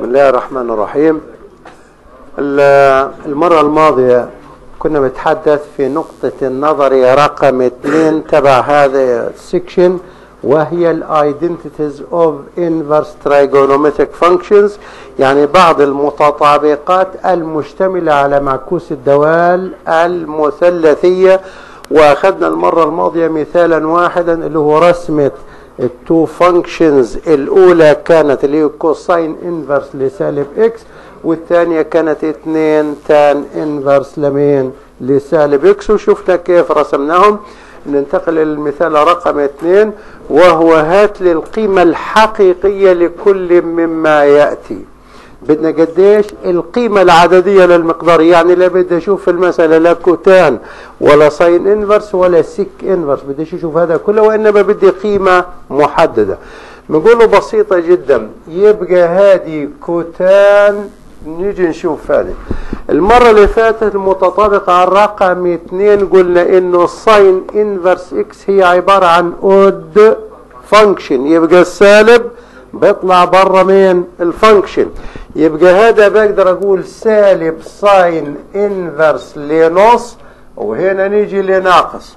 بسم الله الرحمن الرحيم. ال- المرة الماضية كنا بنتحدث في نقطة النظر رقم اثنين تبع هذا ال section وهي ال identities of inverse trigonometric functions. يعني بعض المتطابقات المشتملة على معكوس الدوال المثلثية. وأخذنا المرة الماضية مثالا واحدا اللي هو رسمة ال two functions الأولى كانت اللي هي cosine inverse لسالب x والثانية كانت 2 tan inverse لمين؟ لسالب x وشفنا كيف رسمناهم. ننتقل للمثال رقم اثنين وهو هات لي القيمة الحقيقية لكل مما يأتي. بدنا قديش القيمة العددية للمقدار. يعني لا بدي أشوف المسألة لا cotan ولا sine inverse ولا sec inverse. بدي أشوف هذا كله وإنما بدي قيمة محددة. نقوله بسيطة جدا. يبقى هذه cotan نيجي نشوف هذه. المرة اللي فاتت المتطابقة على الرقم اثنين قلنا إنه sine inverse x هي عبارة عن odd function يبقى السالب بيطلع بره من ال function. يبقى هذا بقدر أقول سالب sine inverse لنص وهنا نيجي لناقص.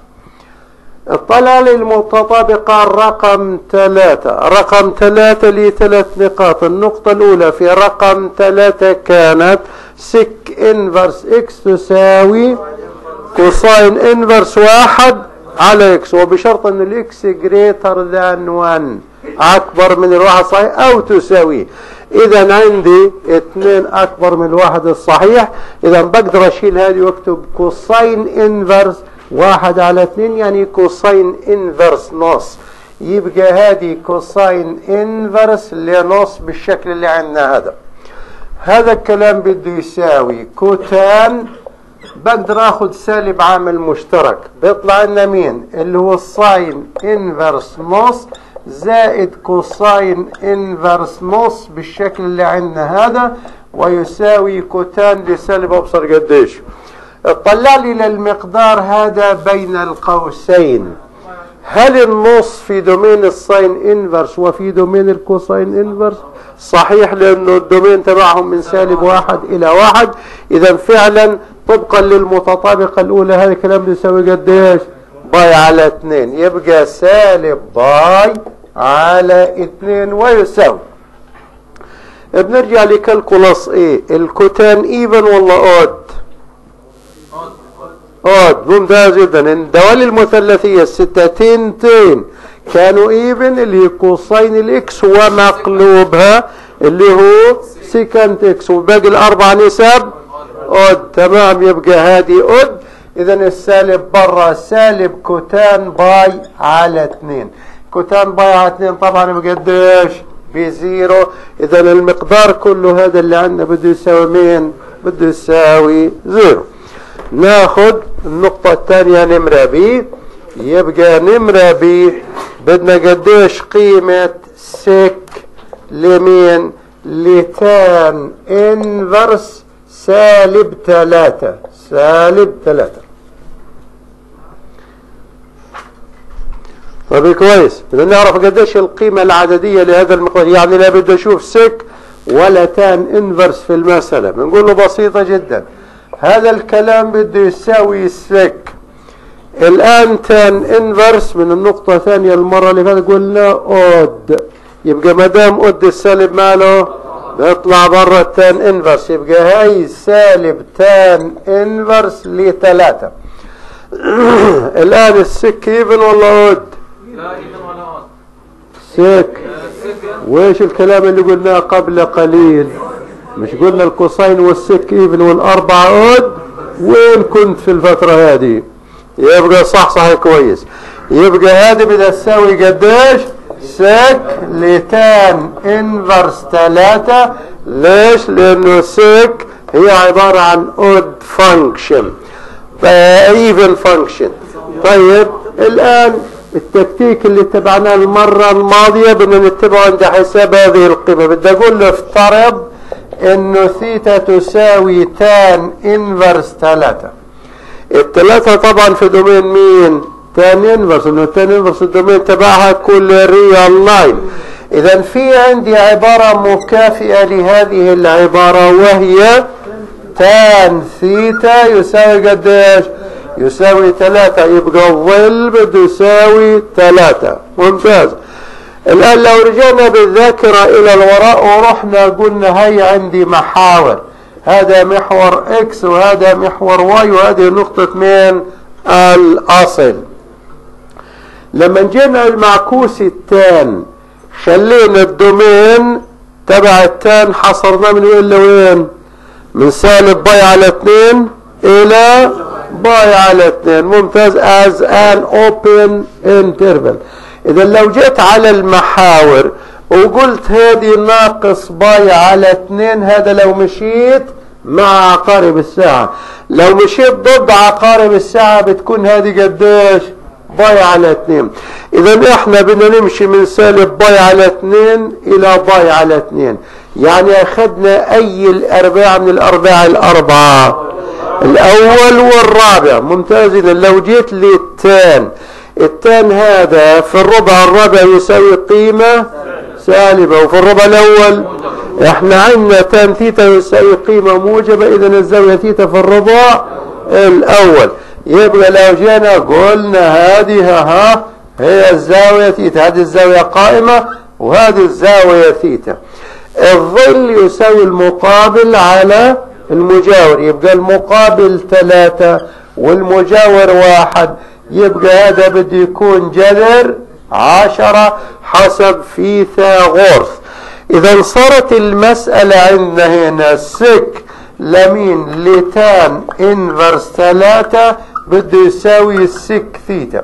اطلع المتطابقة الرقم ثلاثة. رقم ثلاثة لي ثلاث نقاط. النقطة الأولى في رقم ثلاثة كانت sec inverse x تساوي cosine inverse واحد على x وبشرط إن ال x greater than 1 أكبر من الواحد صحيح أو تساوي. إذا عندي اثنين أكبر من الواحد الصحيح إذا بقدر أشيل هذه وأكتب cosine inverse واحد على اثنين يعني cosine inverse نص. يبقى هذه cosine inverse لنص بالشكل اللي عندنا هذا. هذا الكلام بده يساوي cotan بقدر آخذ سالب عامل مشترك. بيطلع لنا مين؟ اللي هو ال sine inverse نص. زائد cosine inverse نص بالشكل اللي عندنا هذا ويساوي cotan لسالب أبصر قديش. اطلع لي للمقدار هذا بين القوسين. هل النص في domain ال sine inverse وفي domain ال cosine inverse صحيح لأنه ال domain تبعهم من سالب واحد إلى واحد. إذا فعلا طبقا للمتطابقة الأولى هذا الكلام بيساوي قديش؟ pi على اثنين. يبقى سالب pi على اثنين ويساوي بنرجع ل calculus A؟ ال cotan even ولا odd. odd. ممتاز جدا. الدوال المثلثية الست ثنتين كانوا even اللي هي cosine ال x ومقلوبها اللي هو secant x. وباقي الأربع نسب odd. تمام. يبقى هذه odd. اذا السالب برا. سالب cotan pi على اثنين. cotan pi على اثنين طبعا بقديش ب zero اذا المقدار كله هذا اللي عندنا بده يساوي مين؟ بده يساوي zero. ناخد النقطة الثانية نمرة b. يبقى نمرة b بدنا قديش قيمة sec لمين؟ ل tan inverse سالب ثلاثة. سالب ثلاثة. طيب كويس. بدنا نعرف قديش القيمة العددية لهذا المقدار يعني لا بده أشوف سك ولا تان إنفرس في المسألة. بنقول له بسيطة جدا. هذا الكلام بده يساوي سك. الآن تان إنفرس من النقطة الثانية المرة اللي فاتت قلنا أود. يبقى ما دام أود السالب ماله بيطلع برا ال tan inverse. يبقى هاي سالب tan inverse لثلاثة. الآن ال sec even ولا odd؟ لا ولا sec وإيش الكلام اللي قلناه قبل قليل؟ مش قلنا ال cosine وال sec even والأربعة odd؟ وين كنت في الفترة هذه؟ يبقى صح صح كويس. يبقى هذه بدها تساوي قديش؟ sec ل tan inverse ثلاثة. ليش؟ لأنه sec هي عبارة عن odd function even function طيب الآن التكتيك اللي اتبعناه المرة الماضية بدنا نتبعه عند حساب هذه القيمة بدي أقول له افترض إنه ثيتا تساوي tan inverse ثلاثة. الثلاثة طبعا في domain مين؟ tan inverse. إنه tan inverse ال domain تبعها كل real line إذا في عندي عبارة مكافئة لهذه العبارة وهي tan theta يساوي قديش؟ يساوي ثلاثة يبقى الظل بده يساوي ثلاثة. ممتاز. الآن لو رجعنا بالذاكرة إلى الوراء ورحنا قلنا هي عندي محاور. هذا محور إكس وهذا محور واي وهذه نقطة مين الأصل. لما جينا المعكوس ال tan خلينا ال domain تبع ال tan حصرناه من وين لوين؟ من سالب π على 2 إلى π على 2 ممتاز as an open interval. اذا لو جيت على المحاور وقلت هذه ناقص π على 2 هذا لو مشيت مع عقارب الساعة. لو مشيت ضد عقارب الساعة بتكون هذه قديش؟ π على 2 اذا إحنا بدنا نمشي من سالب π على 2 إلى π على 2 يعني أخذنا أي الأرباع من الأرباع الأربعة. الأول والرابع. ممتاز. إذا لو جيت لل tan. ال tan هذا في الربع الرابع يساوي قيمة سالبة وفي الربع الأول إحنا عندنا tan theta يساوي قيمة موجبة. إذا الزاوية ثيتا في الربع الأول. يبقى لو جينا قلنا هذه ها هي الزاوية ثيتا. هذه الزاوية قائمة وهذه الزاوية ثيتا. الظل يساوي المقابل على المجاور يبقى المقابل ثلاثة والمجاور واحد. يبقى هذا بده يكون جذر عشرة حسب فيثاغورث إذا صارت المسألة عندنا هنا sec لمين ل tan inverse ثلاثة بده يساوي ال sec theta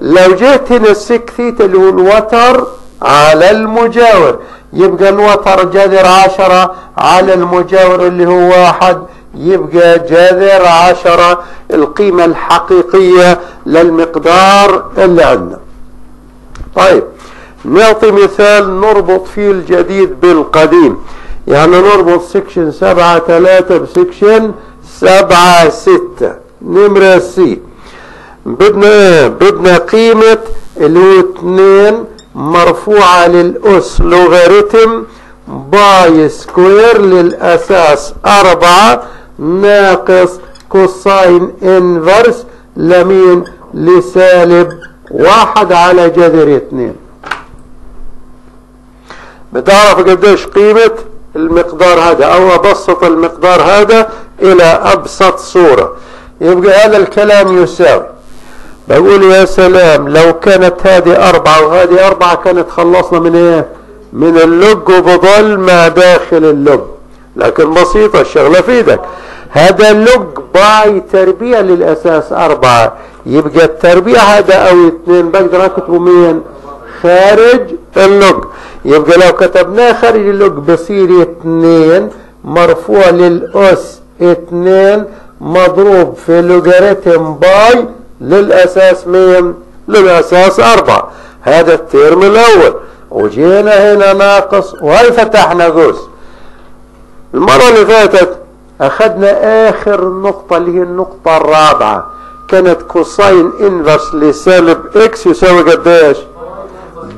لو جيت هنا ال sec theta اللي هو الوتر على المجاور يبقى الوتر جذر عشرة على المجاور اللي هو واحد يبقى جذر عشرة القيمة الحقيقية للمقدار اللي عندنا. طيب نعطي مثال نربط فيه الجديد بالقديم. يعني نربط section سبعة ثلاثة ب section سبعة ستة. نمرة سي بدنا إيه بدنا قيمة اللي هو اتنين مرفوعة للأس لوغاريتم π square للأساس أربعة ناقص كوساين إنفرس لمين لسالب واحد على جذر اتنين بتعرف قديش قيمة المقدار هذا؟ أو أبسط المقدار هذا إلى أبسط صورة. يبقى هذا الكلام يساوي بقول يا سلام لو كانت هذه أربعة وهذه أربعة كانت خلصنا من إيه؟ من اللج ما داخل ال log لكن بسيطة الشغلة في إيدك هذا ال log π تربيع للأساس أربعة يبقى التربيع هذا أو اثنين بقدر أكتبه مين؟ خارج ال log يبقى لو كتبناه خارج ال log بصير اثنين مرفوع للأس اثنين مضروب في لوغاريتم π للأساس مين للأساس أربعة. هذا ال term الأول. وجينا هنا ناقص وهي فتحنا قوس المرة اللي فاتت أخذنا آخر نقطة اللي هي النقطة الرابعة. كانت cosine inverse لسالب x يساوي قديش؟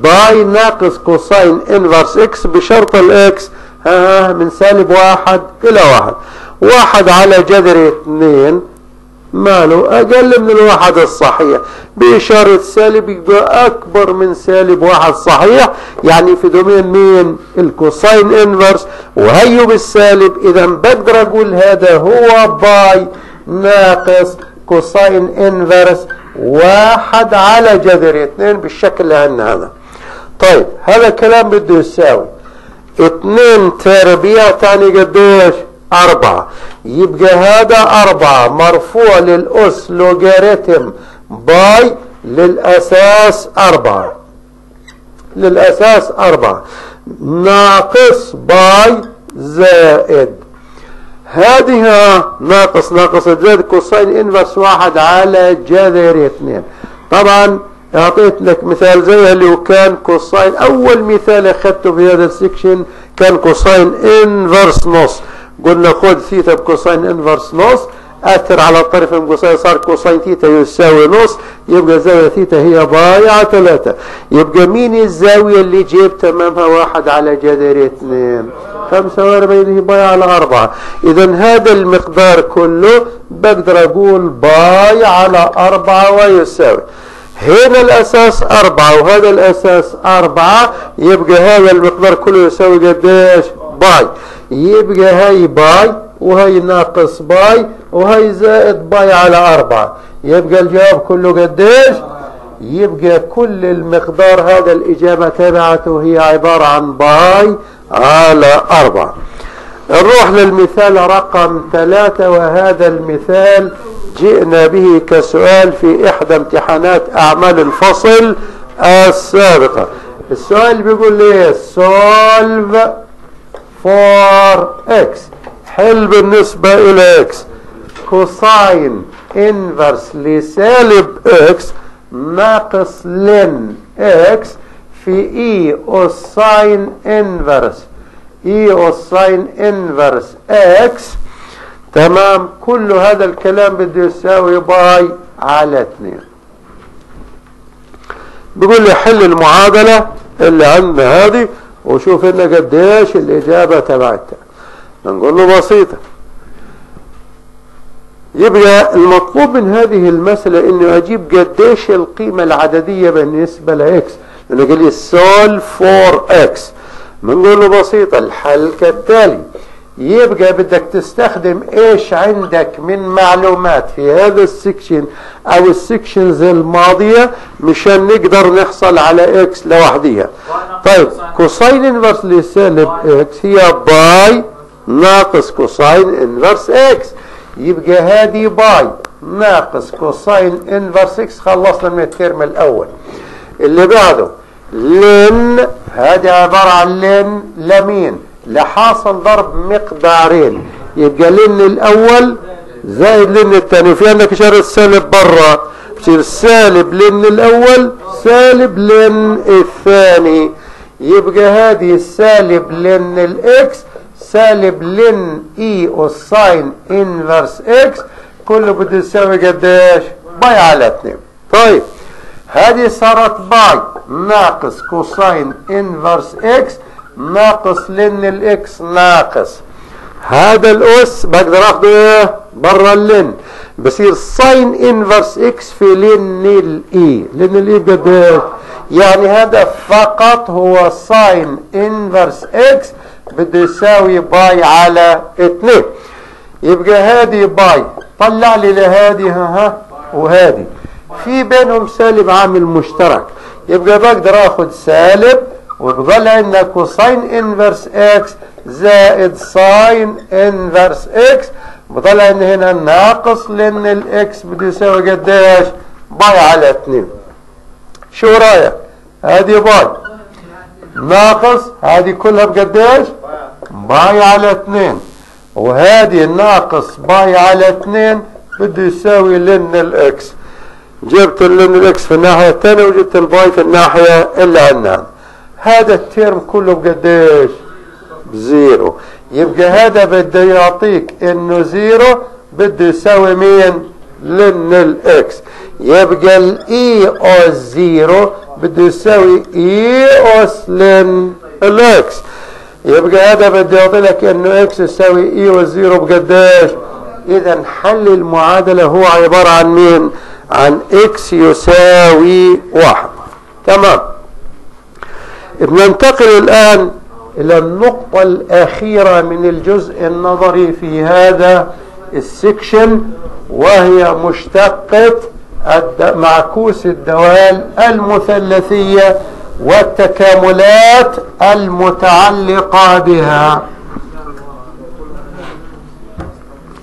π ناقص cosine inverse x بشرط ال x ها من سالب واحد إلى واحد. واحد على جذر اثنين. ماله أقل من الواحد الصحيح. بإشارة سالب يبقى أكبر من سالب واحد صحيح. يعني في domain مين؟ ال cosine inverse. وهيو بالسالب. إذا بقدر أقول هذا هو π ناقص cosine inverse واحد على جذر اثنين بالشكل اللي عندنا هذا. طيب هذا كلام بده يساوي. اثنين تربيع تاني قديش؟ أربعة. يبقى هذا أربعة مرفوع للأس لوغاريتم π للأساس أربعة. للأساس أربعة. ناقص π زائد. هذه ناقص ناقص زائد cosine inverse واحد على جذر اثنين. طبعا أعطيت لك مثال زي اللي وكان cosine أول مثال أخذته في هذا ال section كان cosine inverse نص. قلنا خذ theta ب cosine inverse نص أثر على الطرف المقصير صار cosine theta يساوي نص يبقى زاوية ثيتا هي π على ثلاثة. يبقى مين الزاوية اللي جيب تمامها واحد على جذر اثنين؟ خمسة وأربعين هي π على أربعة. إذا هذا المقدار كله بقدر أقول π على أربعة ويساوي. هنا الأساس أربعة وهذا الأساس أربعة يبقى هذا المقدار كله يساوي قديش؟ باي. يبقى هاي باي وهي ناقص باي وهي زائد باي على أربعة. يبقى الجواب كله قديش؟ يبقى كل المقدار هذا الإجابة تبعته هي عبارة عن باي على أربعة. نروح للمثال رقم ثلاثة وهذا المثال جئنا به كسؤال في إحدى امتحانات أعمال الفصل السابقة. السؤال بيقول لي solve for x حل بالنسبة إلى x cosine inverse لسالب x ناقص لن x في e أس sine inverse e أس sine inverse x تمام. كل هذا الكلام بده يساوي باي على 2 بيقول لي حل المعادلة اللي عندنا هذه. وشوف لنا قديش الإجابة تبعتها. نقول له بسيطة. يبقى المطلوب من هذه المسألة إنه أجيب قديش القيمة العددية بالنسبة ل x. لأنه قال لي solve for x. بنقول له بسيطة الحل كالتالي. يبقى بدك تستخدم إيش عندك من معلومات في هذا ال section أو ال sections الماضية مشان نقدر نحصل على x لوحديها. طيب cosine inverse لسالب x هي باي ناقص cosine inverse x. يبقى هذه باي ناقص cosine inverse x خلصنا من ال term الأول. اللي بعده لن هذه عبارة عن لن لمين لحاصل ضرب مقدارين. يبقى لن الأول زائد لن الثاني. وفي عندك اشارة سالب برا. بصير سالب لن الأول سالب لن الثاني. يبقى هذه سالب لن ال x سالب لن e أس sine inverse x. كله بده يساوي قديش؟ باي على 2 طيب هذه صارت باي ناقص cosine inverse x. ناقص لن ال x ناقص. هذا الأس بقدر أخده إيه برا اللن بصير sine inverse x في لن ال e لن ال e بقدر يعني هذا فقط هو sine inverse x بده يساوي باي على 2 يبقى هذه باي. طلع لي لهذه ها وهذه. في بينهم سالب عامل مشترك. يبقى بقدر أخذ سالب وبضل عندنا cosine inverse x زائد sine inverse x بضل عندنا هنا ناقص لن ال x بده يساوي قديش؟ باي على 2 شو رأيك؟ هذه باي. ناقص هذه كلها بقديش؟ باي على 2 وهذه ناقص باي على 2 بده يساوي لن ال x جبت لن ال x في الناحية الثانية وجبت الباي في الناحية اللي عندنا. هذا ال term كله بقديش؟ ب zero. يبقى هذا بده يعطيك إنه zero بده يساوي مين؟ لن ال x. يبقى ال e أس zero بده يساوي e أس لن ال x. يبقى هذا بده يعطي لك إنه x يساوي e أس zero بقديش؟ إذا حل المعادلة هو عبارة عن مين؟ عن x يساوي واحد. تمام؟ بننتقل الآن إلى النقطة الأخيرة من الجزء النظري في هذا ال section وهي مشتقة معكوس الدوال المثلثية والتكاملات المتعلقة بها.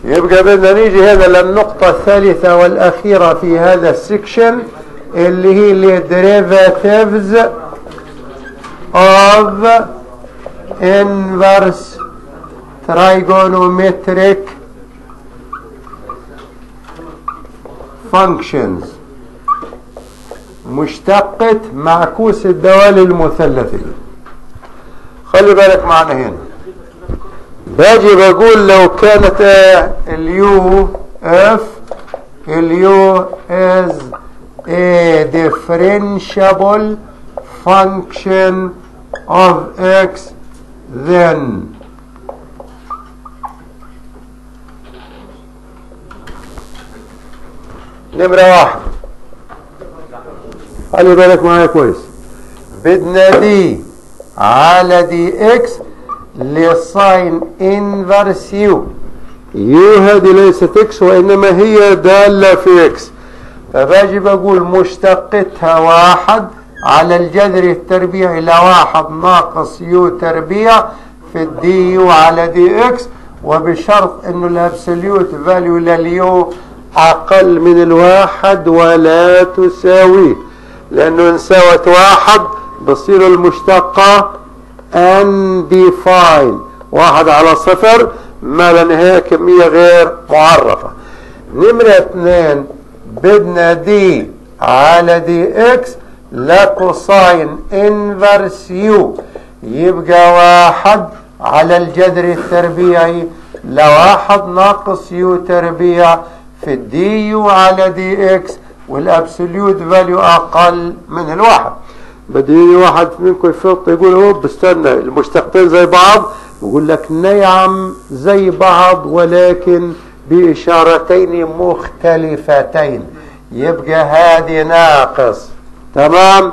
يبقى بدنا نيجي هنا للنقطة الثالثة والأخيرة في هذا السكشن اللي هي derivatives of inverse trigonometric functions. مشتقة معكوس الدوال المثلثية خلي بالك معنا هنا. باجي بقول لو كانت اليو if اليو is a differentiable function of x then نمرة واحد. خلي بالك معايا كويس. بدنا d على dx ل sine inverse u u هذه ليست x وإنما هي دالة في x فباجي بقول مشتقتها واحد. على الجذر التربيعي لواحد ناقص u تربيع في ال du على dx وبشرط إنه ال absolute value لل u أقل من الواحد ولا تساويه لأنه إن ساوت واحد بصير المشتقة undefined واحد على صفر ما لا نهاية كمية غير معرفة. نمرة اثنين بدنا d على dx ل cosine inverse u يبقى واحد على الجذر التربيعي. لواحد ناقص u تربيع في ال du على dx وال absolute value أقل من الواحد. بدي واحد منكم يفط يقول هو بستنى المشتقتين زي بعض يقول لك نعم زي بعض ولكن بإشارتين مختلفتين. يبقى هذه ناقص. تمام؟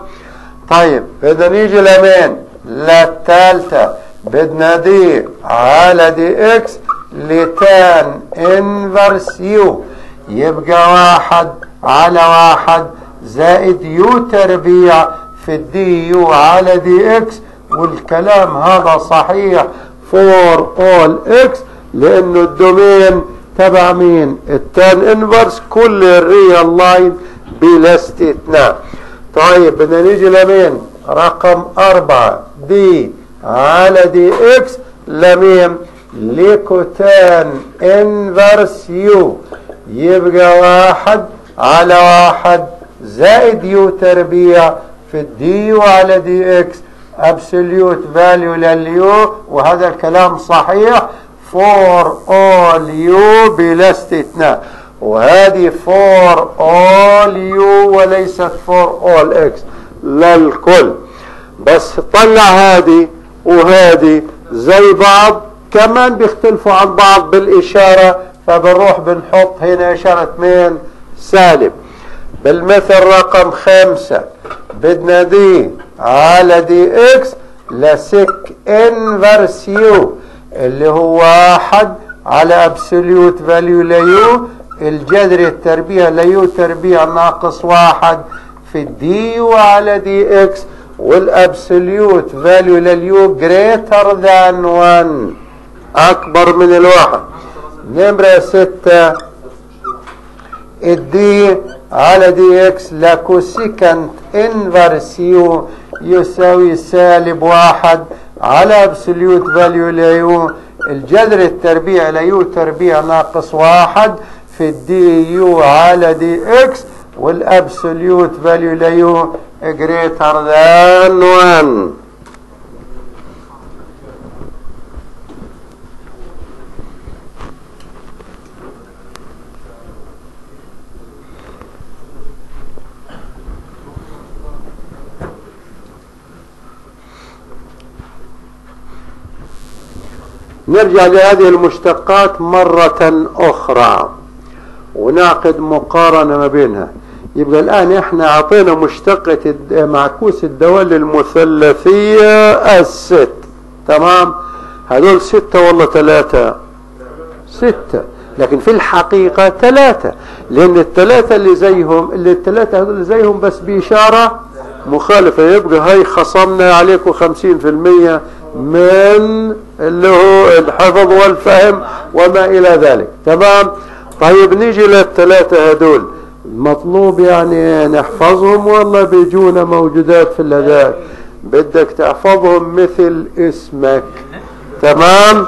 طيب بدنا نيجي لمين؟ للثالثة. بدنا d على dx ل tan inverse u يبقى واحد على واحد زائد u تربيع في ال du على dx والكلام هذا صحيح for all x لأنه ال domain تبع مين؟ ال tan inverse كل ال real line بلا استثناء. طيب بدنا نيجي لمين؟ رقم أربعة. d على dx لمين؟ ل cotan inverse u يبقى واحد على واحد. زائد u تربيع في ال du على dx absolute value لل u وهذا الكلام صحيح. for all u بلا استثناء. وهذه for all u وليست for all x للكل بس طلع هذه وهذه زي بعض كمان بيختلفوا عن بعض بالإشارة فبنروح بنحط هنا إشارة مين؟ سالب. بالمثل رقم خمسة بدنا d على dx ل sec inverse u اللي هو واحد على absolute value ل u الجذر التربيع ل u تربيع ناقص واحد في ال d على dx وال absolute value لل u greater than 1 أكبر من الواحد. نمرة ستة. ال d على dx ل cosecant inverse u يساوي سالب واحد على absolute value ل u الجذر التربيع ل u تربيع ناقص واحد في ال du على dx وال absolute value ل u greater than 1 نرجع لهذه المشتقات مرة أخرى. ونعقد مقارنة ما بينها. يبقى الآن إحنا أعطينا مشتقة معكوس الدوال المثلثية الست. تمام؟ هذول ستة ولا ثلاثة ستة. لكن في الحقيقة ثلاثة لأن الثلاثة اللي زيهم اللي الثلاثة هذول اللي زيهم بس بإشارة مخالفة. يبقى هاي خصمنا عليكم خمسين في المية من اللي هو الحفظ والفهم وما إلى ذلك. تمام؟ طيب نيجي للثلاثة هذول مطلوب يعني نحفظهم والله بيجونا موجودات في الأداء بدك تحفظهم مثل اسمك. تمام؟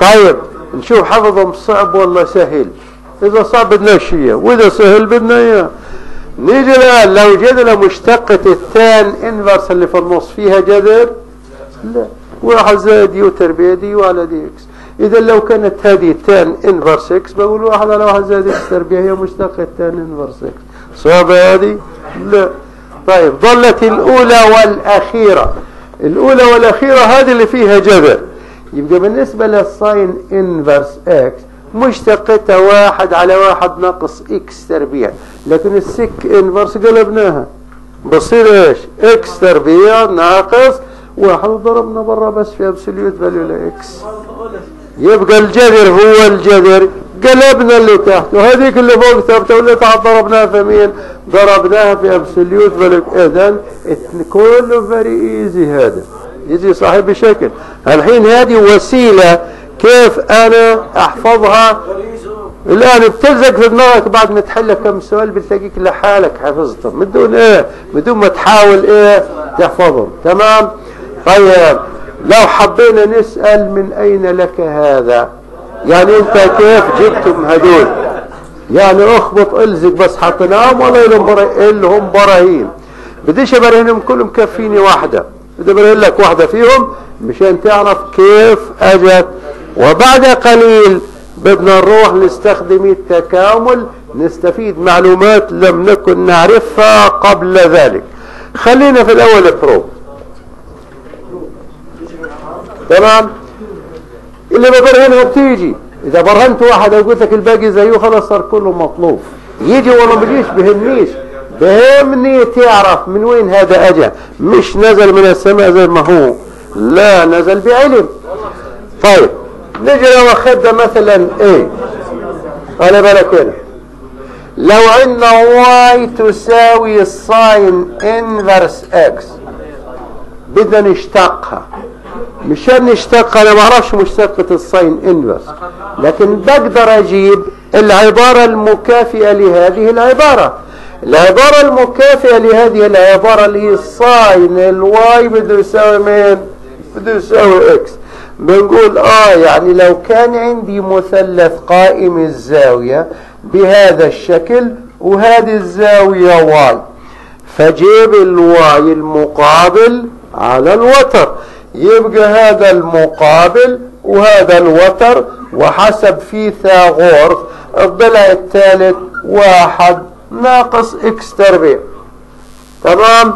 طيب نشوف حفظهم صعب ولا سهل؟ إذا صعب بدنا شيء وإذا سهل بدنا إياه. نيجي الآن لو جدنا مشتقة الثان انفرس اللي في النص فيها جذر؟ لا. واحد زائد u تربيع du على dx. إذا لو كانت هذه tan inverse x بقول واحد على واحد زائد x تربيع هي مشتقة tan inverse x صعبة هذه لا. طيب ظلت الأولى والأخيرة. الأولى والأخيرة هذه اللي فيها جذر. يبقى بالنسبة لل sine inverse x مشتقتها واحد على واحد ناقص x تربيع. لكن ال sec inverse قلبناها. بصير إيش؟ x تربيع ناقص واحد ضربنا برا بس في absolute value ل x يبقى الجذر هو الجذر قلبنا اللي تحت. وهذيك اللي فوق ثابتة واللي تحت ضربناها في مين ضربناها في absolute value اذا كله very easy هذا. يجي صحيح بشكل. الحين هذه وسيلة كيف أنا أحفظها؟ الآن بتلزق في دماغك بعد ما تحل كم سؤال بتلاقيك لحالك حفظتهم. من دون إيه؟ بدون ما تحاول إيه؟ تحفظهم. تمام؟ طيب. لو حبينا نسأل من أين لك هذا؟ يعني أنت كيف جبتم هدول؟ يعني أخبط ألزق بس حطيناهم ولا لهم براهين. بديش ابرهنهم كلهم كفيني واحدة. بدي أبرهن لك واحدة فيهم مشان تعرف كيف أجت. وبعد قليل بدنا نروح نستخدم التكامل نستفيد معلومات لم نكن نعرفها قبل ذلك. خلينا في الأول بروب. تمام؟ اللي ببرهنها بتيجي إذا برهنت واحد أو قلت لك الباقي زيه خلاص صار كله مطلوب. يجي ولا ما بيجيش بهمنيش بهمني تعرف من وين هذا اجى مش نزل من السماء زي ما هو. لا نزل بعلم. طيب نجي لو اخذنا مثلا إيه؟ على بالك هنا لو عندنا y تساوي ال sine inverse x بدنا نشتقها. مشان نشتقها أنا ما أعرفش مشتقة ال sine inverse لكن بقدر أجيب العبارة المكافئة لهذه العبارة. العبارة المكافئة لهذه العبارة اللي هي ال sine ال y بده يساوي مين بده يساوي x بنقول آه يعني لو كان عندي مثلث قائم الزاوية بهذا الشكل وهذه الزاوية y فجيب ال y المقابل على الوتر. يبقى هذا المقابل وهذا الوتر وحسب فيثاغورس الضلع الثالث واحد ناقص x تربيع. تمام؟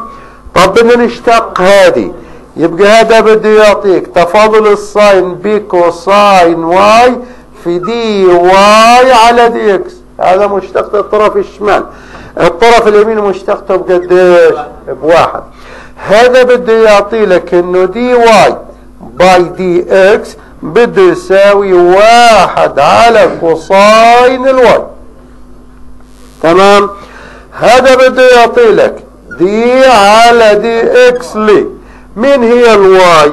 طب بدنا نشتق هذه. يبقى هذا بده يعطيك تفاضل ال sine ب cosine y في dy على dx هذا مشتق الطرف الشمال. الطرف اليمين مشتقته بقديش؟ بواحد. هذا بده يعطي لك إنه dy by dx بده يساوي واحد على cosine ال y. تمام؟ هذا بده يعطي لك d على dx ليه مين هي ال y؟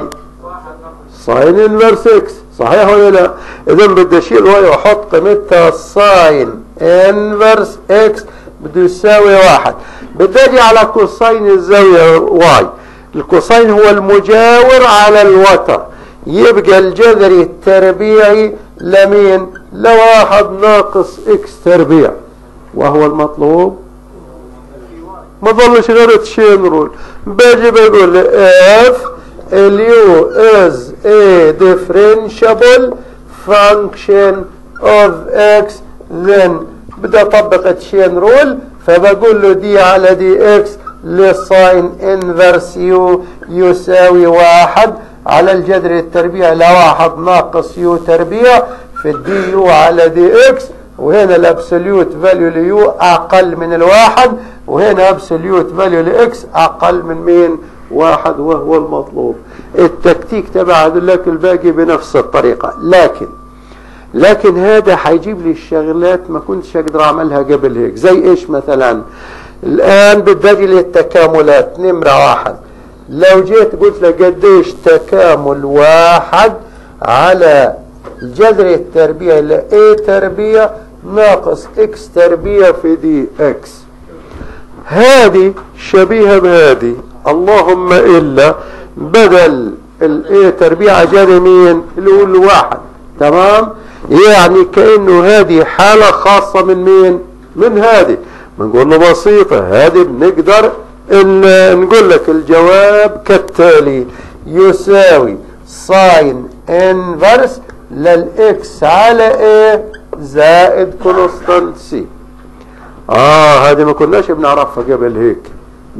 sine inverse x. صحيح ولا لا؟ اذا بدي أشيل y وأحط قيمتها sine inverse x. بده يساوي واحد. بدي أجي على cosine الزاوية y. ال cosine هو المجاور على الوتر. يبقى الجذري التربيعي لمين؟ لواحد ناقص x تربيع. وهو المطلوب؟ ما ظلش غير chain rule. باجي بقول if ال u is a differentiable function of x then بدي اطبق chain rule فبقول له d على dx ل sine inverse u يساوي واحد. على الجذر التربيع لواحد ناقص u تربيع. في ال du على dx وهنا ال absolute value ل u أقل من الواحد وهنا absolute value ل x أقل من مين واحد وهو المطلوب. التكتيك تبع لك الباقي بنفس الطريقة. لكن لكن هذا حيجيب لي الشغلات ما كنتش أقدر أعملها قبل هيك. زي إيش مثلا؟ الآن بدي لي التكاملات نمرة واحد. لو جيت قلت لك قديش تكامل واحد على جذر التربيع ل A تربيع ناقص X تربيع في دي X. هذه شبيهة بهذه. اللهم إلا بدل ال A تربيع جاني مين؟ اللي هو الواحد تمام؟ يعني كأنه هذه حالة خاصة من مين؟ من هذه. بنقول له بسيطة هذه بنقدر إن نقول لك الجواب كالتالي. يساوي sine inverse لل x على a زائد constant c آه هذه ما كناش بنعرفها قبل هيك.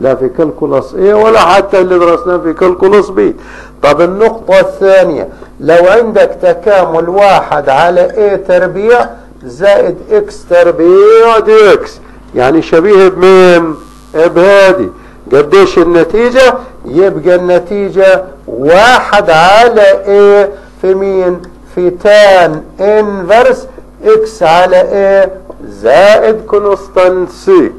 لا في calculus A ولا حتى اللي درسناه في calculus B طب النقطة الثانية. لو عندك تكامل واحد على a تربيع زائد x تربيع dx يعني شبيه بمين؟ بهادي قديش النتيجة؟ يبقى النتيجة واحد على a في مين؟ في tan inverse x على a زائد constant c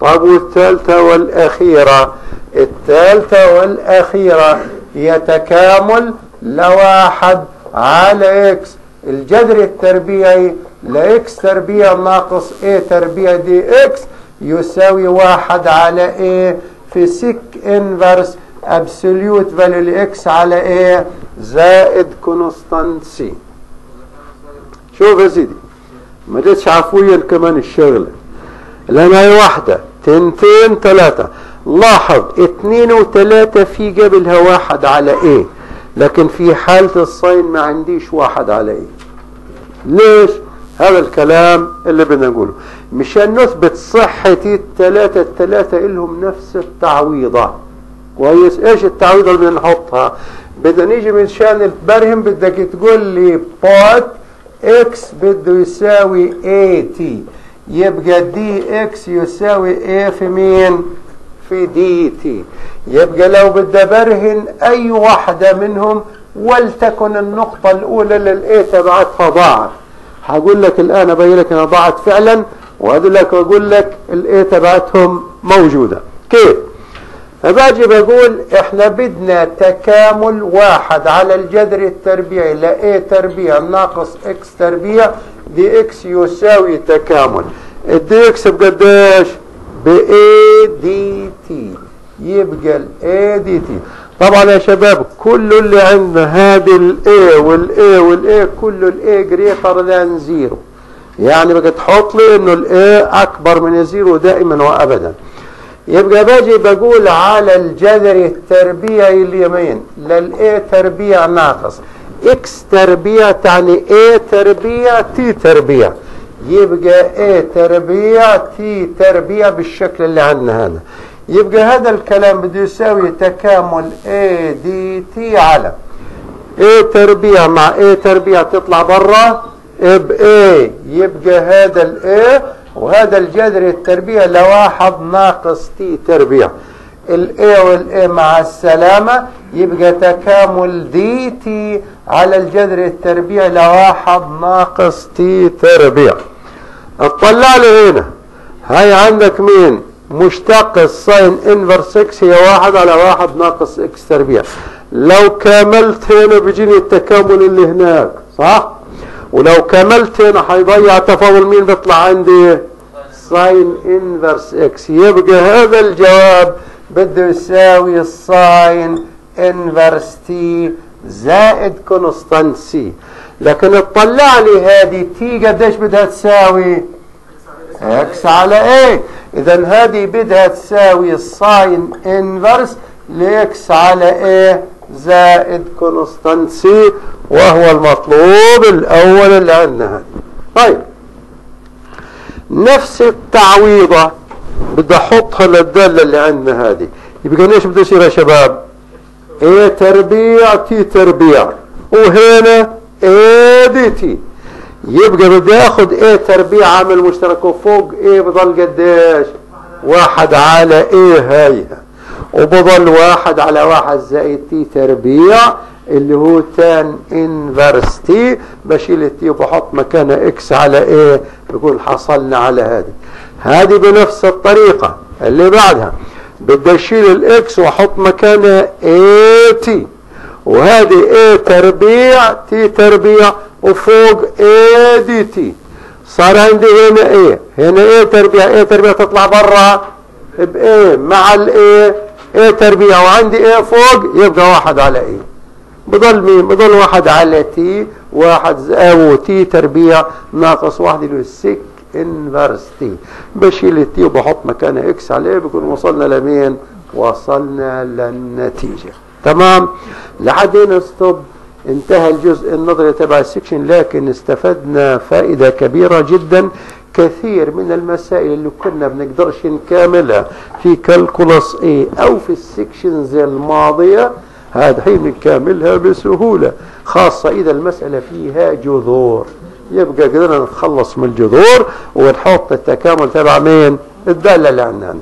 طب والثالثة والأخيرة؟ الثالثة والأخيرة هي تكامل لواحد على x. الجذر التربيعي ل x تربيع ناقص a تربيع dx يساوي واحد على a في sec inverse absolute value ل x على a زائد constant c شوف يا سيدي ما جتش عفويا كمان الشغلة. لأن هي واحدة تنتين ثلاثة لاحظ اثنين وثلاثه في قبلها واحد على a لكن في حالة ال sine ما عنديش واحد على a ليش؟ هذا الكلام اللي بدنا نقوله. مشان نثبت صحة الثلاثة الثلاثة إلهم نفس التعويضة. كويس؟ إيش التعويضة اللي بدنا نحطها؟ بدنا نيجي من شان البرهن بدك تقول لي put x بده يساوي at يبقى dx يساوي a في مين؟ في dt يبقى لو بدي برهن أي واحدة منهم ولتكن النقطة الأولى لل a تبعتها ضاعت هقول لك الآن أبين لك إنها ضاعت فعلا وهقول لك أقول لك ال a تبعتهم موجودة. كيف؟ فباجي بقول إحنا بدنا تكامل واحد على الجذر التربيعي لا a تربيع ناقص x تربيع dx يساوي تكامل. ال dx بقديش ب a dt يبقى ال a dt طبعا يا شباب كل اللي عندنا هذه الاي والاي والاي كل الاي جريتر ذان زيرو. يعني بقى تحط لي إنه ال a أكبر من zero دائما وابدا. يبقى باجي بقول على الجذر التربيعي اليمين لل a تربيع ناقص. x تربيع تعني a تربيع t تربيع يبقى a تربيع t تربيع بالشكل اللي عندنا هذا يبقى هذا الكلام بده يساوي تكامل a dt على. a تربيع مع a تربيع تطلع برا؟ ب a يبقى هذا ال a وهذا الجذر التربيع لواحد ناقص t تربيع ال a وال a مع السلامة يبقى تكامل dt على الجذر التربيع لواحد ناقص t تربيع اطلع لي هنا. هاي عندك مين؟ مشتق ال sine inverse x هي واحد على واحد ناقص x تربيع. لو كملت هنا بيجيني التكامل اللي هناك صح؟ ولو كملت هنا هيضيع تفاضل مين؟ بيطلع عندي sine inverse x يبقى هذا الجواب بده يساوي ال sine inverse t زائد constant c لكن اطلع لي هذه t قديش بدها تساوي x على a اذا هذه بدها تساوي ال sine inverse ل x على a زائد constant c وهو المطلوب الأول اللي عندنا. طيب. نفس التعويضة بدي أحطها للدالة اللي عندنا هذه. يبقى ليش بده يصير يا شباب؟ a تربيع t تربيع. وهنا a dt يبقى بدي اخذ a تربيع عامل مشترك وفوق a بضل قديش؟ واحد على a هايها وبضل واحد على واحد زائد t تربيع اللي هو tan inverse t. بشيل ال t وبحط مكانها x على a؟ بقول حصلنا على هذه. هذه بنفس الطريقة اللي بعدها. بدي اشيل ال x وأحط مكانها at. وهذه a تربيع t تربيع وفوق a dt صار عندي هنا a هنا a تربيع a تربيع تطلع برا. ب a مع ال a a تربيع. وعندي a فوق يبقى واحد على a بضل مين؟ بضل واحد على t واحد أو t تربيع. ناقص واحد اللي هو ال sec inverse t بشيل ال t وبحط مكانها x على a بكون وصلنا لمين؟ وصلنا للنتيجة. تمام. لحد هنا stop انتهى الجزء النظري تبع ال section لكن استفدنا فائدة كبيرة جدا. كثير من المسائل اللي كنا بنقدرش نكاملها في calculus A أو في ال sections الماضية هذا حين نكاملها بسهولة. خاصة إذا المسألة فيها جذور. يبقى قدرنا نتخلص من الجذور ونحط التكامل تبع مين؟ الدالة اللي عندنا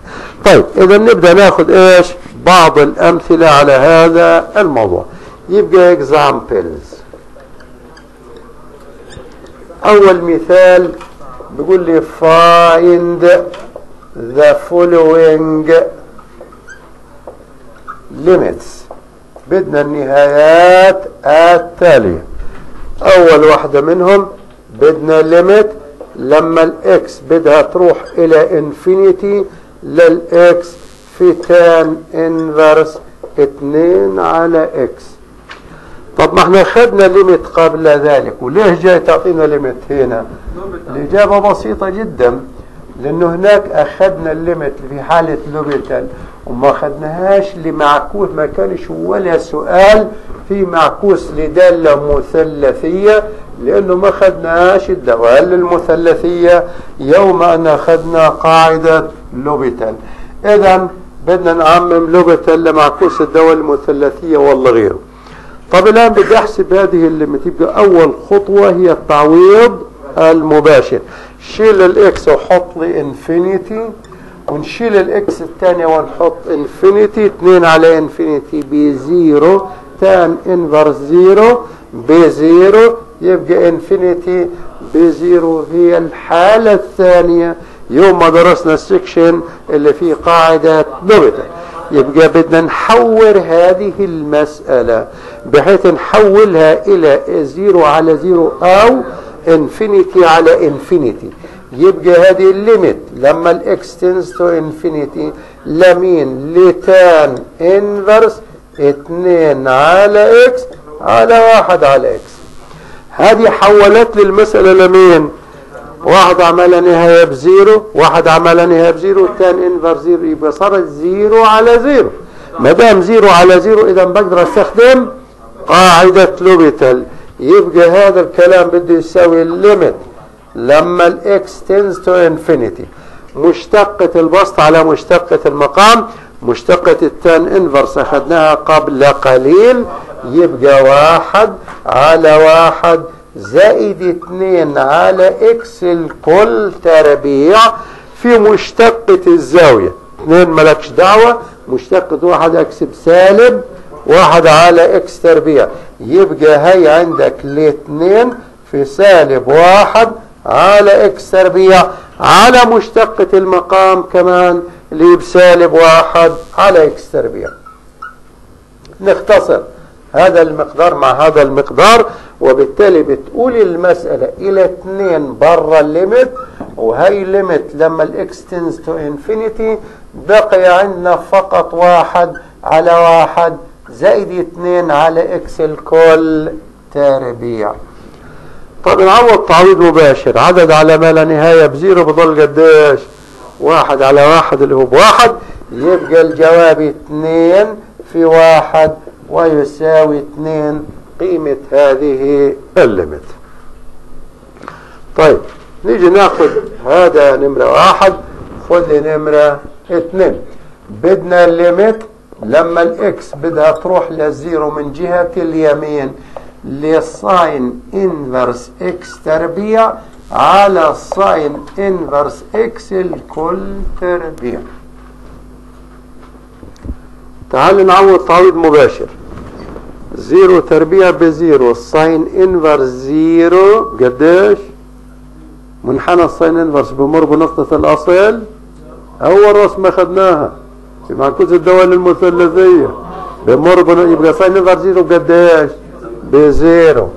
طيب إذا نبدأ ناخذ إيش؟ بعض الأمثلة على هذا الموضوع. يبقى examples. أول مثال بيقول لي find the following limits. بدنا النهايات التالية. أول واحدة منهم بدنا limit لما ال x بدها تروح إلى infinity لل x في tan inverse 2 على x. طب ما إحنا خدنا limit قبل ذلك وليه جاي تعطينا limit هنا؟ الإجابة بسيطة جدا لأنه هناك أخذنا ال limit في حالة لوبيتال وما أخذناهاش لمعكوس ما كانش ولا سؤال في معكوس لدالة مثلثية لأنه ما اخذناهاش الدوال المثلثية. يوم أن أخذنا قاعدة لوبيتال. إذا بدنا نعمم لوبيتال لمعكوس الدوال المثلثية والله غيره. طب الآن بدي أحسب هذه اللي تبقى أول خطوة هي التعويض المباشر. شيل ال x وحط لي infinity ونشيل ال x الثانية ونحط infinity 2 على infinity ب zero tan inverse zero ب zero يبقى infinity ب zero هي الحالة الثانية. يوم ما درسنا ال section اللي فيه قاعدة لوبيتال يبقى بدنا نحور هذه المسألة بحيث نحولها إلى zero على zero أو infinity على infinity. يبقى هذه ال limit لما ال x tends to infinity لمين؟ ل tan inverse 2 على x على واحد على x هذه حولت لي المسألة لمين؟ واحد عملها نهاية ب zero واحد عملها نهاية ب zero ال tan inverse zero يبقى صارت zero على zero. ما دام zero على zero إذا بقدر أستخدم قاعدة لوبيتال يبقى هذا الكلام بده يساوي ال limit لما ال x tends to infinity مشتقة البسط على مشتقة المقام. مشتقة ال tan inverse أخذناها قبل قليل. يبقى واحد على واحد. زائد اتنين على x الكل تربيع في مشتقة الزاوية. اتنين ملكش دعوة مشتقة واحد x بسالب واحد على x تربيع. يبقى هي عندك الاتنين في سالب واحد على x تربيع. على مشتقة المقام كمان اللي بسالب واحد على x تربيع. نختصر. هذا المقدار مع هذا المقدار وبالتالي بتقول المسألة إلى 2 برا ال limit وهي limit لما ال x tends to infinity بقي عندنا فقط واحد على واحد زائد 2 على x الكل تربيع. طب نعوض تعويض مباشر. عدد على ما لا نهاية ب zero بضل قديش؟ واحد على واحد اللي هو بواحد يبقى الجواب اتنين في واحد ويساوي اتنين قيمة هذه ال limit. طيب نيجي ناخد هذا نمرة واحد لي نمرة اتنين بدنا ال limit لما ال x بدها تروح لل zero من جهة اليمين ل sine inverse x تربيع على sine inverse x الكل تربيع. تعال نعوض تعويض مباشر. zero تربيع ب zero sine inverse zero. قديش؟ منحنى ال sine inverse؟ بمر بنقطة الأصل؟ أول رسمة خدناها في معكوس الدوال المثلثية. بمر بن... يبقى sine inverse zero قديش؟ ب zero.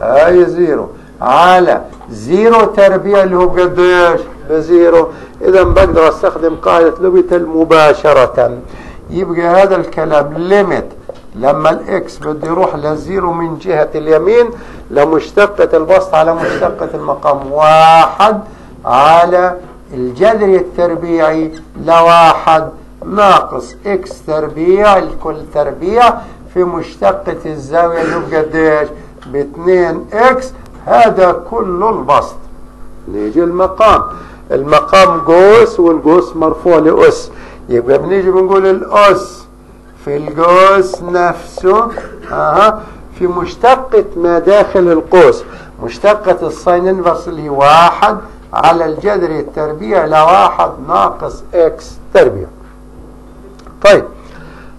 أي zero؟ على zero تربيع اللي هو بقديش ب zero. اذا بقدر أستخدم قاعدة لوبيتال مباشرة يبقى هذا الكلام limit لما ال x بده يروح لل zero من جهة اليمين لمشتقة البسط على مشتقة المقام. واحد على الجذر التربيعي لواحد. ناقص x تربيع الكل تربيع في مشتقة الزاوية. يبقى قديش. ب 2 x هذا كله البسط نيجي المقام. المقام قوس والقوس مرفوع لأس. يبقى بنيجي بنقول الأس في القوس نفسه أها في مشتقة ما داخل القوس. مشتقة ال sine inverse اللي هي واحد. على الجذر التربيع لواحد ناقص x تربيع. طيب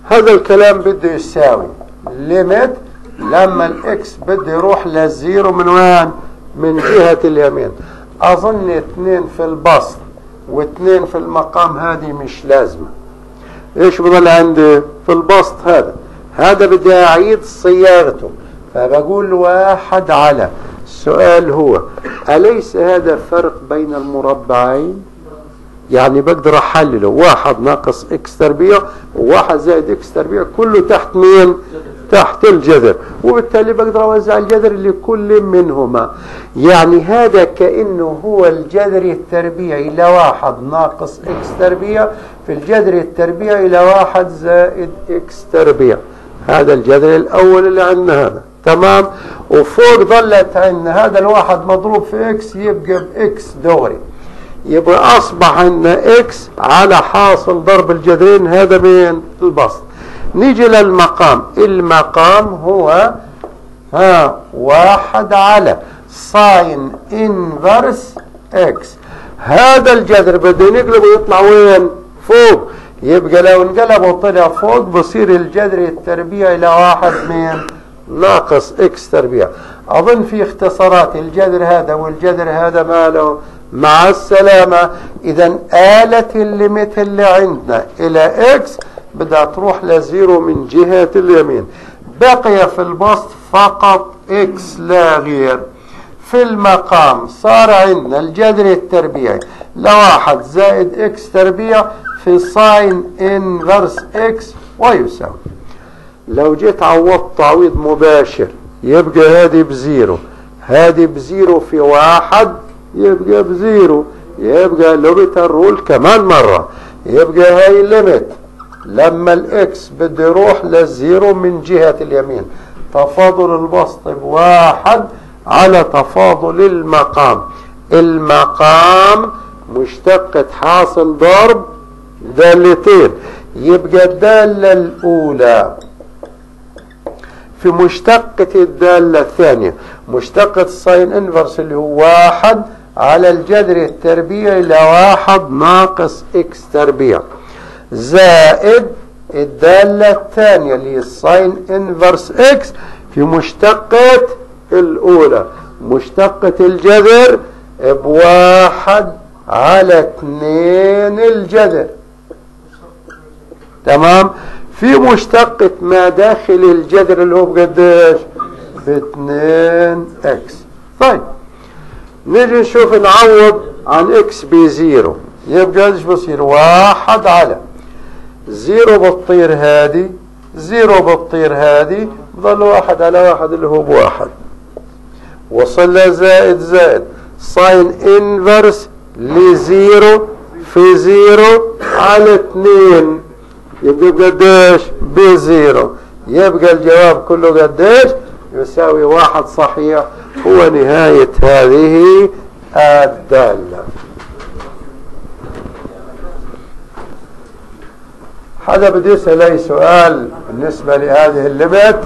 هذا الكلام بده يساوي limit لما ال x بده يروح لل zero من وين؟ من جهة اليمين. أظن اثنين في البسط. واثنين في المقام هذه مش لازمة إيش بضل عندي في البسط هذا؟ هذا بدي أعيد صياغته فبقول واحد على. السؤال هو أليس هذا فرق بين المربعين؟ يعني بقدر أحلله. واحد ناقص x تربيع وواحد زائد x تربيع كله تحت مين؟ تحت الجذر وبالتالي بقدر أوزع الجذر لكل منهما. يعني هذا كأنه هو الجذر التربيعي لواحد ناقص x تربيع في الجذر التربيعي لواحد زائد x تربيع هذا الجذر الأول اللي عندنا هذا. تمام؟ وفوق ظلت عندنا هذا الواحد مضروب في إكس يبقى باكس دغري يبقى أصبح عندنا x على حاصل ضرب الجذرين هذا من البسط. نيجي للمقام. المقام هو ها واحد على. sine inverse x. هذا الجذر بده نقلبه يطلع وين؟ فوق. يبقى لو انقلب وطلع فوق بصير الجذر التربيعي إلى واحد من ناقص x تربيع. أظن في اختصارات الجذر هذا والجذر هذا ماله مع السلامة. اذا آلت ال limit اللي عندنا إلى x بدها تروح ل zero من جهة اليمين. بقي في البسط فقط x لا غير. في المقام صار عندنا الجذر التربيعي. لواحد زائد x تربيع في sine inverse x ويساوي. لو جيت عوضت تعويض مباشر يبقى هذه ب zero. هذه ب zero في واحد يبقى ب zero. يبقى L'Hôpital rule كمان مرة. يبقى هاي ال limit لما ال x بده يروح لل zero من جهة اليمين. تفاضل البسط بواحد على تفاضل المقام. المقام مشتقة حاصل ضرب دالتين يبقى الدالة الأولى في مشتقة الدالة الثانية. مشتقة ال sine inverse اللي هو واحد على الجذر التربيعي لواحد ناقص x تربيع. زائد الدالة الثانية اللي هي ال sine inverse x في مشتقة الأولى. مشتقة الجذر بواحد على اثنين الجذر. تمام؟ في مشتقة ما داخل الجذر اللي هو بقديش؟ باثنين x. طيب نيجي نشوف نعوض عن x ب zero. يبقى إيش بصير؟ واحد على. zero بتطير هادي zero بتطير هادي بضل واحد على واحد اللي هو بواحد. وصل زائد زائد. sine inverse ل zero في zero على اثنين. يبقى قديش؟ ب zero يبقى الجواب كله قديش؟ يساوي واحد صحيح. هو نهاية هذه الدالة. بده يسأل أي سؤال بالنسبة لهذه الليمت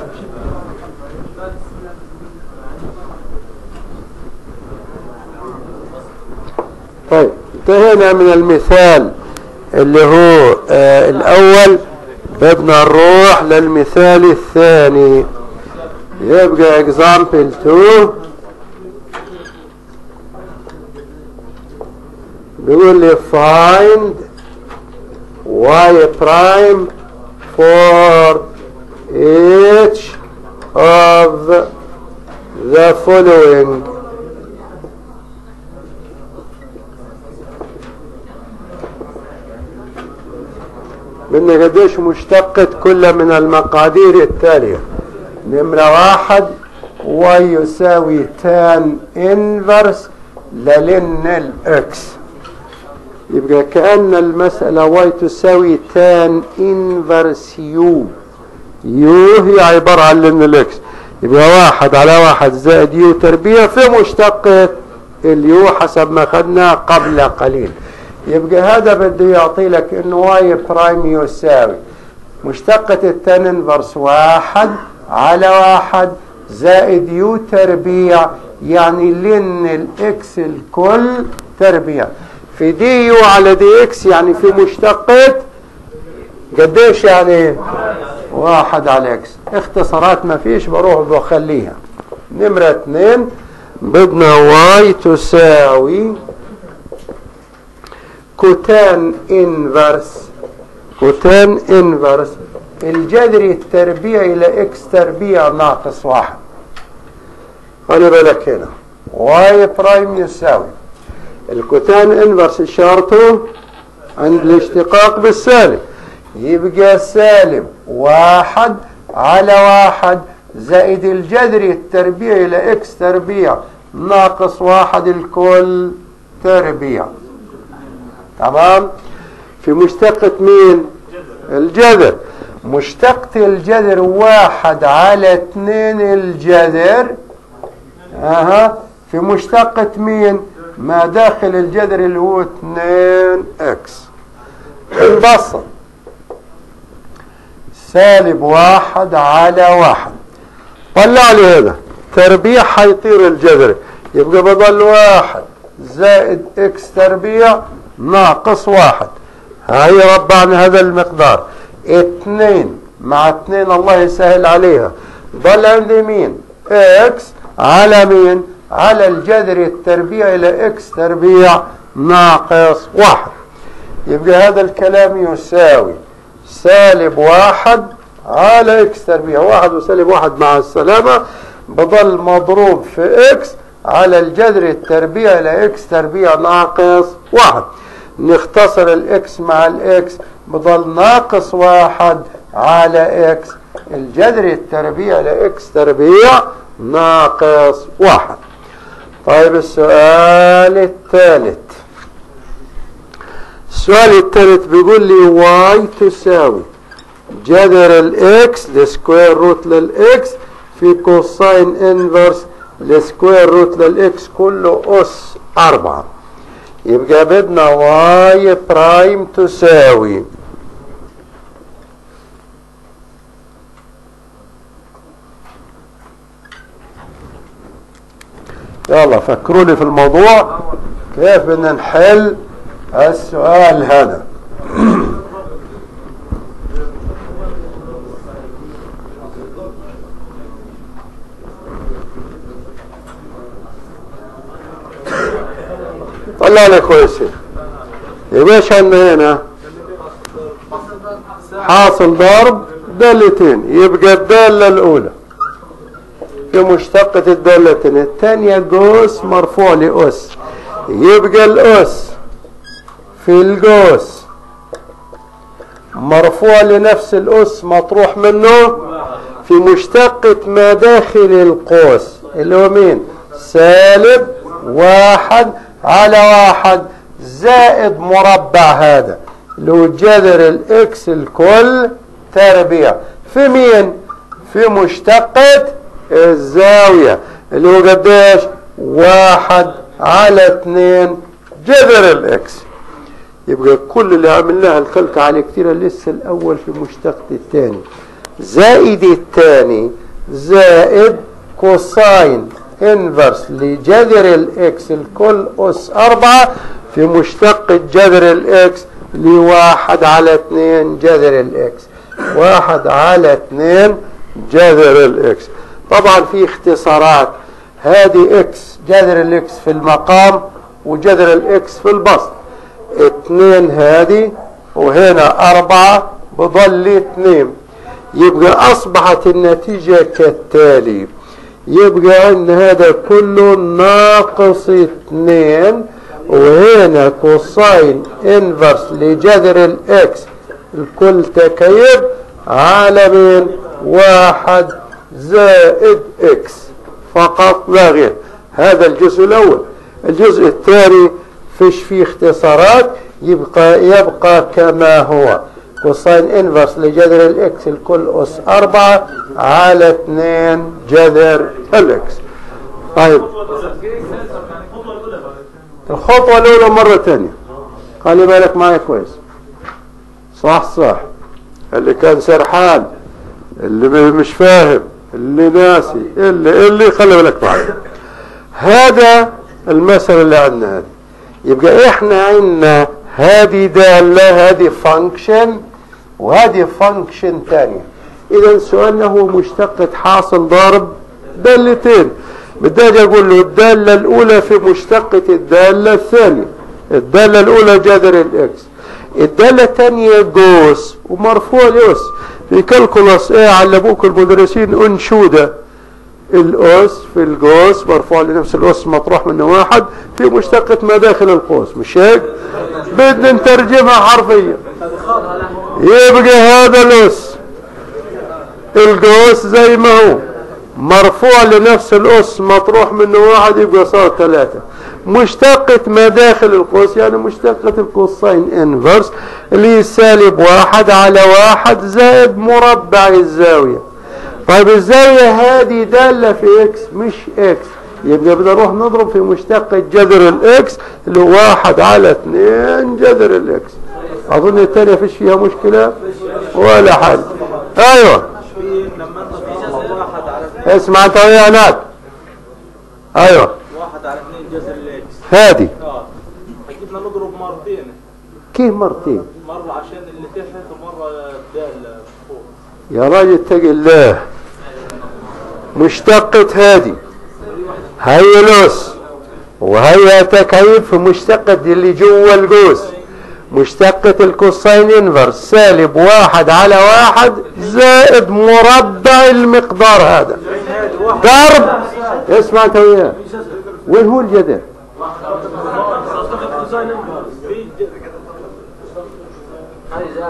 طيب انتهينا من المثال اللي هو آه الأول بدنا نروح للمثال الثاني. يبقى example 2 بيقول لي find y prime for each of the following. بدنا قديش مشتقة كل من المقادير التالية؟ نمرة واحد y يساوي tan inverse لل ln ال x يبقى كأن المسألة y تساوي tan inverse u u هي عبارة عن ln ال x يبقى واحد على واحد زائد u تربيع في مشتقة ال u حسب ما خدنا قبل قليل. يبقى هذا بده يعطي لك إنه y prime يساوي. مشتقة ال tan inverse واحد على واحد زائد u تربيع يعني ln ال x الكل تربيع. في du على dx يعني في مشتقة قديش يعني؟ واحد على x. اختصارات ما فيش بروح بخليها. نمرة اتنين بدنا y تساوي cotan inverse. cotan inverse. الجذر التربيعي إلى x تربيع ناقص واحد. خلي بالك هنا. y prime يساوي. ال cotan inverse شرطه عند الاشتقاق بالسالب يبقى سالب واحد على واحد. زائد الجذر التربيعي إلى x تربيع ناقص واحد الكل تربيع. تمام؟ في مشتقة مين؟ الجذر. مشتقة الجذر واحد على اثنين الجذر. أها. في مشتقة مين؟ ما داخل الجذر اللي هو 2 x. انبسط سالب واحد على واحد. طلع لي هذا. تربيع حيطير الجذر. يبقى بضل واحد. زائد x تربيع ناقص واحد. هاي ربعنا هذا المقدار. اثنين. مع اثنين الله يسهل عليها. ضل عندي مين؟ x. على مين؟ على الجذر التربيعي إلى x تربيع ناقص واحد. يبقى هذا الكلام يساوي سالب واحد على x تربيع. واحد وسالب واحد مع السلامة بضل مضروب في x على الجذر التربيعي إلى x تربيع ناقص واحد. نختصر الاكس مع الاكس بضل ناقص واحد على x الجذر التربيعي إلى x تربيع ناقص واحد. طيب السؤال الثالث. السؤال الثالث بيقول لي واي تساوي جذر الاكس لسكوير روت للاكس في كوساين انفرس لسكوير روت للاكس كله اس أربعة. يبقى بدنا y prime تساوي يلا فكروني في الموضوع. كيف بدنا نحل السؤال هذا؟ طلع لي كويس. يبقى إيش عندنا هنا. حاصل ضرب دالتين يبقى الدالة الأولى. في مشتقة الدالتين الثانية جوس مرفوع لأس. يبقى الأس في الجوس مرفوع لنفس الأس مطروح منه في مشتقة ما داخل القوس. اللي هو مين؟ سالب واحد على واحد. زائد مربع هذا. اللي هو جذر الإكس الكل تربيع. في مين؟ في مشتقة الزاوية اللي هو قديش؟ واحد على اثنين جذر ال x يبقى كل اللي عملناها الخلق عليه كتير لسه الأول في مشتقة الثاني. زائد الثاني زائد cosine inverse لجذر ال x الكل أس أربعة في مشتقة جذر ال x لواحد على اثنين جذر الاكس واحد على اثنين جذر الاكس طبعا في اختصارات. هذه إكس جذر الاكس في المقام وجذر الاكس في البسط. اثنين هذه وهنا أربعة بضل اثنين. يبقى أصبحت النتيجة كالتالي. يبقى عندنا هذا كله ناقص اثنين. وهنا cosine inverse لجذر ال x الكل تكعيب على من واحد زائد x فقط لا غير. هذا الجزء الأول. الجزء الثاني فيش فيه اختصارات يبقى يبقى كما هو. cosine inverse لجذر ال x الكل أس أربعة على اتنين جذر ال x طيب. الخطوة الأولى مرة تانية خلي بالك معايا كويس. صح صح. اللي كان سرحان اللي مش فاهم. اللي ناسي اللي اللي خلي بالك معايا هذا المثل اللي عندنا هذه. يبقى إحنا عندنا هذه دالة هذه function وهذه function تانية. اذا سؤالنا هو مشتقة حاصل ضرب دالتين. بدي أقول له الدالة الأولى في مشتقة الدالة الثانية. الدالة الأولى جذر ال x الدالة الثانية جوس ومرفوع الأس في calculus A علموك المدرسين انشودة الأس في الجوس مرفوع لنفس الأس مطروح منه واحد في مشتقة ما داخل القوس مش هيك؟ بدنا نترجمها حرفيا. يبقى هذا الأس الجوس زي ما هو مرفوع لنفس الأس مطروح منه واحد يبقى صار ثلاثة. مشتقة ما داخل القوس يعني مشتقة ال cosine inverse اللي هي سالب واحد على واحد زائد مربع الزاوية. طيب الزاوية هذه دالة في إكس مش إكس يبقى بدنا نروح نضرب في مشتقة جذر ال x اللي هو واحد على اثنين جذر ال x أظن الثانية فيش فيها مشكلة؟ ولا حاجة. أيوه. اسمع انت ويا هناك أيوه. واحد على اثنين جذر ال x هادي. آه نضرب مرتين. كيف مرتين؟ مرة عشان اللي تحت ومرة فوق. يا راجل اتق الله. مشتقة هادي. هي لوس. وهي تكيف في مشتقة اللي جوا القوس. مشتقة الكوساين انفرس سالب واحد على واحد زائد مربع المقدار هذا. ضرب. اسمع انت وياه وين هو الجذر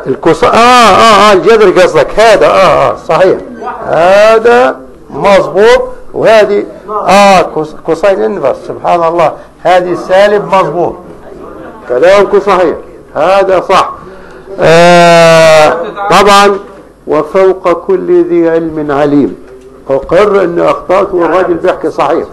الكوس آه آه آه الجذر قصدك. هذا آه آه صحيح. هذا مظبوط وهذه cos- cosine inverse. سبحان الله. هذه سالب مظبوط كلامكم صحيح. هذا صح. آه طبعا وفوق كل ذي علم عليم. أقر اني أخطأت والراجل بيحكي صحيح.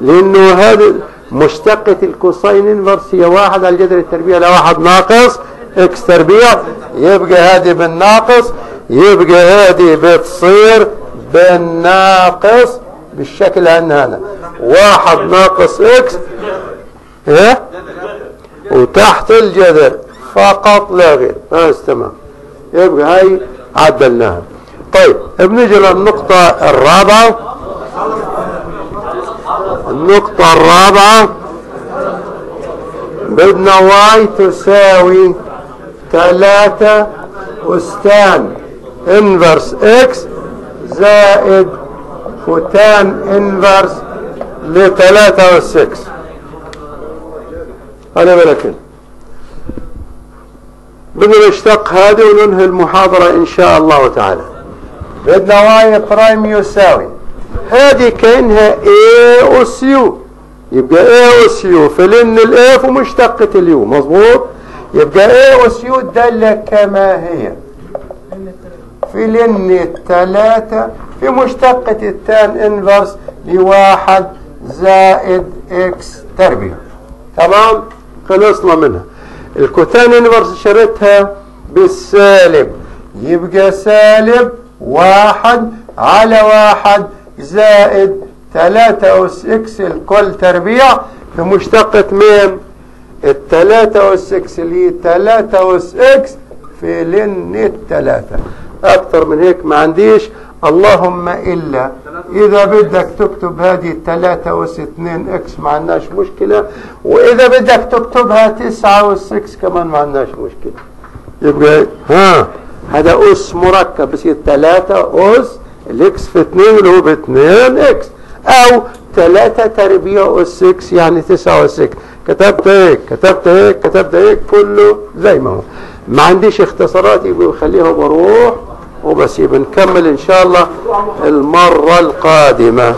لأنه هذا مشتقة ال cosine inverse هي واحد على الجذر التربيع لواحد ناقص. x تربيع يبقى هذه بالناقص يبقى هذه بتصير بالناقص بالشكل عندنا هنا. واحد ناقص إكس إيه؟ وتحت الجذر فقط لا غير. بس تمام. يبقى هاي عدلناها. طيب بنيجي للنقطة الرابعة. النقطة الرابعة. بدنا y تساوي ثلاثة أس tan inverse x زائد cotan inverse لثلاثة أس x بالك هنا. بدنا نشتق هذه وننهي المحاضرة إن شاء الله تعالى. بدنا y prime يساوي. هذه كأنها A أس u يبقى A أس u في ln ال A ومشتقة ال u. مظبوط؟ يبقى A أس u الدالة كما هي. في ln الثلاثة في مشتقة ال tan inverse لواحد زائد x تربيع. تمام؟ خلصنا منها. ال cotan inverse شريتها بالسالب. يبقى سالب واحد على واحد زائد ثلاثة أس x الكل تربيع في مشتقة مين؟ الثلاثة أس x اللي هي ثلاثة أس x في ln الثلاثة. أكثر من هيك ما عنديش. اللهم إلا. إذا بدك تكتب هذه ثلاثة أس 2 x ما عندناش مشكلة. وإذا بدك تكتبها تسعة أس x كمان ما عندناش مشكلة. يبقى ها. هذا أس مركب بصير ثلاثة أس ال x في 2 اللي هو ب 2 x أو ثلاثة تربيع أس إكس يعني تسعة أس إكس كتبت هيك كتبت هيك كتبت هيك كله زي ما هو. ما عنديش اختصارات يبقى خليها بروح وبس يبقى نكمل إن شاء الله المرة القادمة.